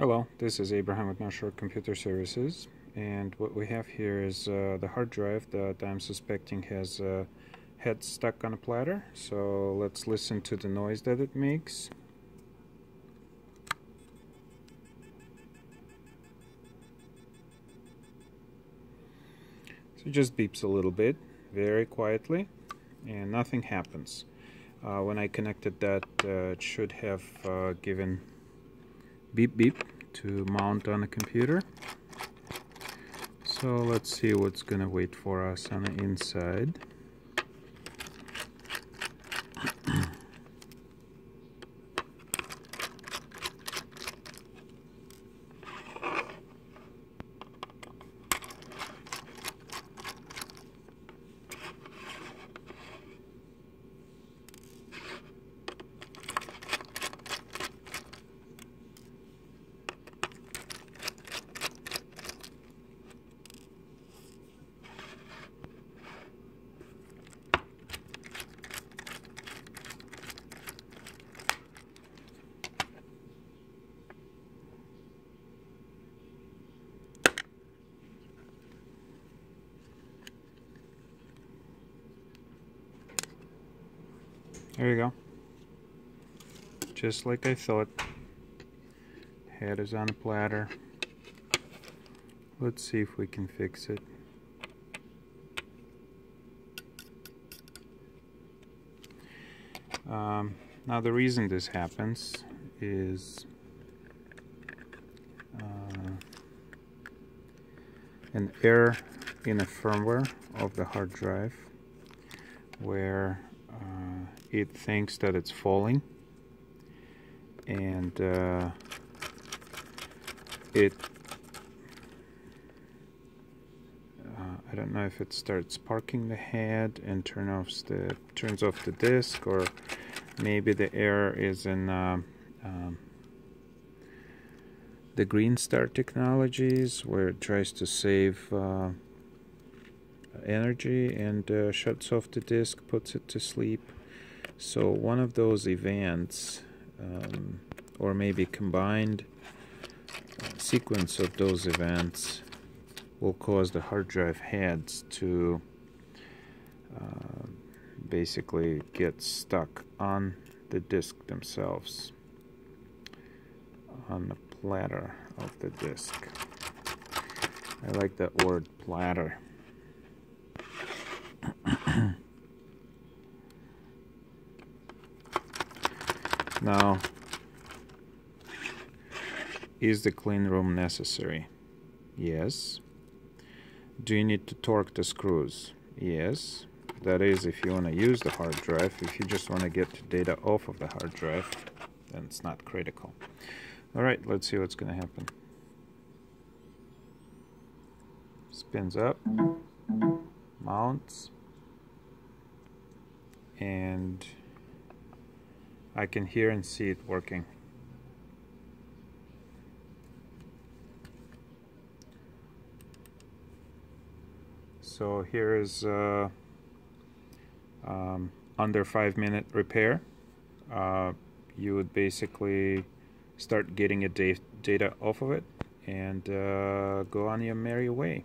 Hello, this is Abraham with North Shore Computer Services. And what we have here is uh, the hard drive that I'm suspecting has a head stuck on a platter. So let's listen to the noise that it makes. So it just beeps a little bit very quietly and nothing happens. Uh, when I connected that uh, it should have uh, given beep beep to mount on a computer. So let's see what's gonna wait for us on the inside There you go. Just like I thought. Head is on a platter. Let's see if we can fix it. Um, now the reason this happens is uh, an error in the firmware of the hard drive where uh, it thinks that it's falling. And uh, it uh, I don't know if it starts parking the head and turn off the turns off the disk or maybe the error is in uh, um, the Greenstar Technologies where it tries to save uh, energy and uh, shuts off the disk puts it to sleep so one of those events, um, or maybe combined uh, sequence of those events, will cause the hard drive heads to uh, basically get stuck on the disk themselves, on the platter of the disk. I like that word platter. Now, is the clean room necessary? Yes. Do you need to torque the screws? Yes. That is if you want to use the hard drive. If you just want to get data off of the hard drive, then it's not critical. Alright, let's see what's going to happen. Spins up, mounts, and I can hear and see it working. So here is uh, um, under five minute repair. Uh, you would basically start getting a data off of it and uh, go on your merry way.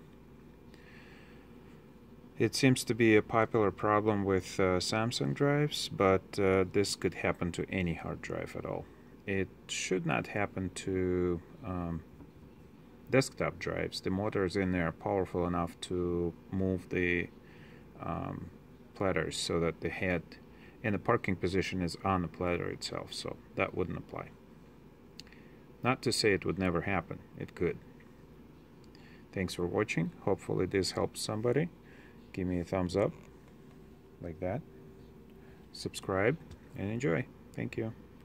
It seems to be a popular problem with uh, Samsung drives, but uh, this could happen to any hard drive at all. It should not happen to um, desktop drives. The motors in there are powerful enough to move the um, platters so that the head in the parking position is on the platter itself, so that wouldn't apply. Not to say it would never happen, it could. Thanks for watching. Hopefully this helps somebody give me a thumbs up like that. Subscribe and enjoy. Thank you